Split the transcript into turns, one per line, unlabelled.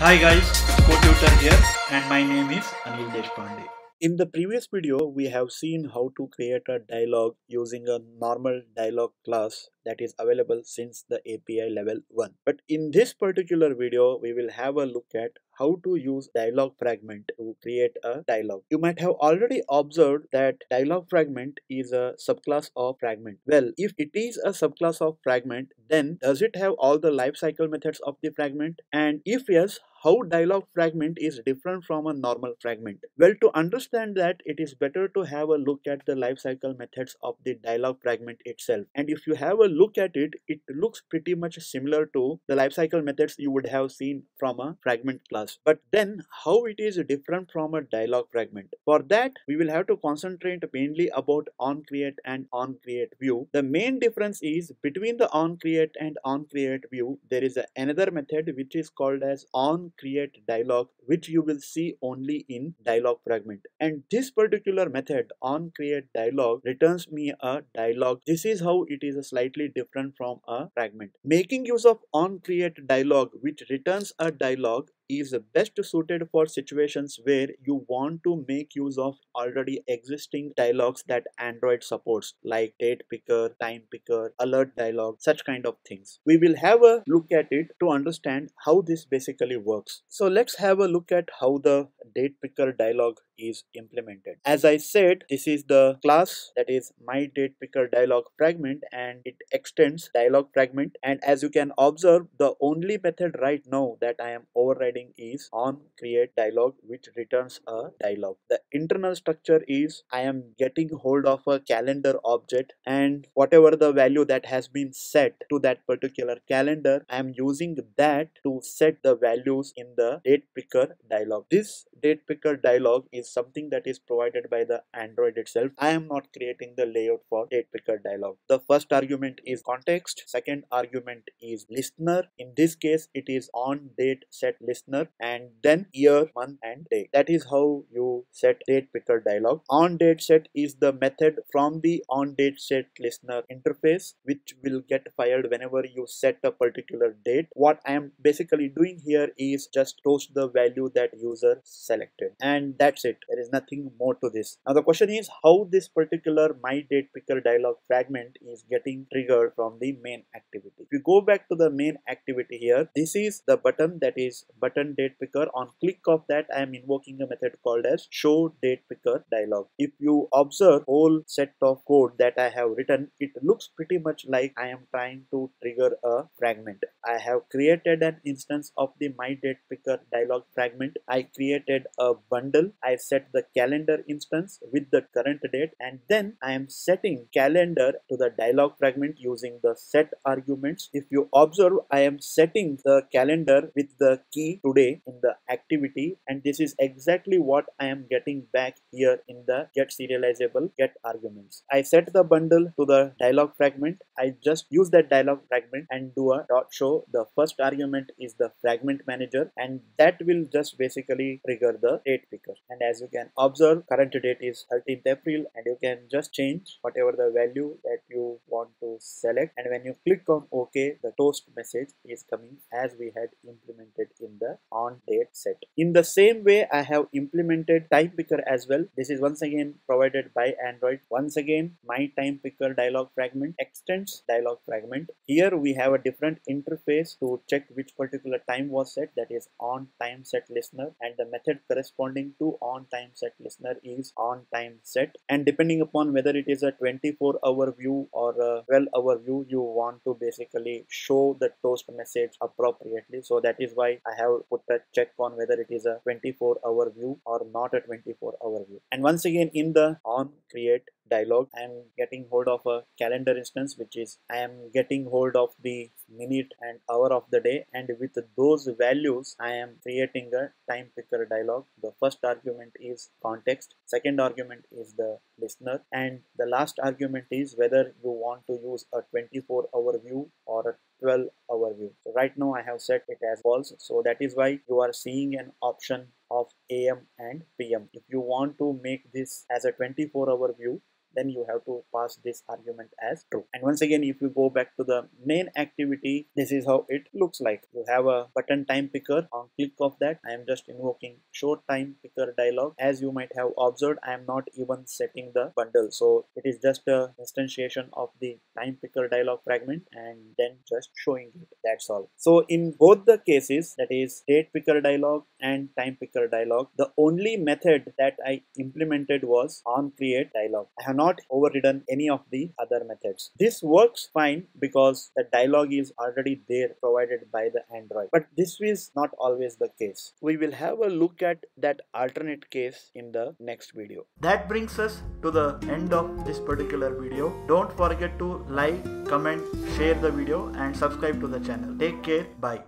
Hi guys, Codetutor here and my name is Anil Deshpande.
In the previous video, we have seen how to create a dialog using a normal dialog class that is available since the API level 1. But in this particular video, we will have a look at how to use dialog fragment to create a dialog. You might have already observed that dialog fragment is a subclass of fragment. Well, if it is a subclass of fragment, then does it have all the lifecycle methods of the fragment? And if yes, how dialog fragment is different from a normal fragment? Well, to understand that, it is better to have a look at the lifecycle methods of the dialog fragment itself. And if you have a look at it, it looks pretty much similar to the lifecycle methods you would have seen from a fragment class. But then, how it is different from a dialog fragment? For that, we will have to concentrate mainly about onCreate and onCreate view. The main difference is between the onCreate and onCreate view, there is another method which is called as on create dialog which you will see only in dialog fragment and this particular method on create dialog returns me a dialog this is how it is slightly different from a fragment making use of on create dialog which returns a dialog is best suited for situations where you want to make use of already existing dialogues that Android supports like date picker, time picker, alert dialog, such kind of things. We will have a look at it to understand how this basically works. So let's have a look at how the date picker dialog is implemented. As I said, this is the class that is my date picker dialog fragment and it extends dialog fragment and as you can observe the only method right now that I am overriding is on create dialog which returns a dialog. The internal structure is I am getting hold of a calendar object and whatever the value that has been set to that particular calendar I am using that to set the values in the date picker dialog. This date picker dialog is something that is provided by the Android itself. I am not creating the layout for date picker dialog. The first argument is context, second argument is listener. In this case, it is on date set listener and then year, month and day. That is how you set date picker dialog. On date set is the method from the on date set listener interface which will get fired whenever you set a particular date. What I am basically doing here is just toast the value that user selected and that's it there is nothing more to this. Now the question is how this particular my date picker dialog fragment is getting triggered from the main activity. If you go back to the main activity here, this is the button that is button date picker. On click of that, I am invoking a method called as show date picker dialog. If you observe whole set of code that I have written, it looks pretty much like I am trying to trigger a fragment. I have created an instance of the my date picker dialog fragment. I created a bundle. I set the calendar instance with the current date and then I am setting calendar to the dialog fragment using the set arguments. If you observe, I am setting the calendar with the key today in the activity and this is exactly what I am getting back here in the get serializable get arguments. I set the bundle to the dialog fragment. I just use that dialog fragment and do a dot show. The first argument is the fragment manager and that will just basically trigger the date picker and as you can observe current date is 13th April and you can just change whatever the value that you want to select and when you click on OK the toast message is coming as we had implemented in the on date set. In the same way I have implemented time picker as well. This is once again provided by Android. Once again my time picker dialog fragment extends dialog fragment. Here we have a different interface to check which particular time was set that is on time set listener and the method corresponding to on time set listener is on time set and depending upon whether it is a 24 hour view or a 12 hour view you want to basically show the toast message appropriately so that is why I have put a check on whether it is a 24 hour view or not a 24 hour view. And once again in the on create dialog i am getting hold of a calendar instance which is i am getting hold of the minute and hour of the day and with those values i am creating a time picker dialog the first argument is context second argument is the listener and the last argument is whether you want to use a 24 hour view or a 12 hour view. So right now i have set it as false. So that is why you are seeing an option of am and pm if you want to make this as a 24 hour view then you have to pass this argument as true. And once again if you go back to the main activity this is how it looks like. You have a button time picker. On click of that i am just invoking show time picker dialog. As you might have observed i am not even setting the bundle. So it is just a instantiation of the time picker dialog fragment and then just showing it that's all. So in both the cases that is date picker dialog and time picker dialog the only method that i implemented was on create dialog. I have not overridden any of the other methods. This works fine because the dialog is already there provided by the android. But this is not always the case. We will have a look at that alternate case in the next video. That brings us to the end of this particular video. Don't forget to like comment share the video and subscribe to the channel take care bye